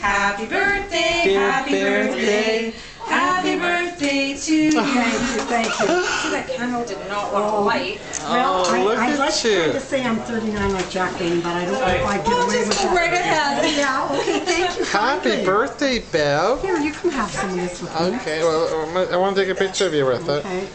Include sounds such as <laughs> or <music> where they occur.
Happy birthday, happy birthday, happy birthday to you. Thank <laughs> you, thank you. See, that candle did not want to oh. light. Oh, well, Oh, I, look I, at like to say I'm 39 like Jack Benny, but I don't know if I get away with Just go that. right ahead. Yeah, okay, thank you. Happy birthday, Bev. Here, you can have some of this with me. Okay, well, I want to take a picture of you with it. Okay.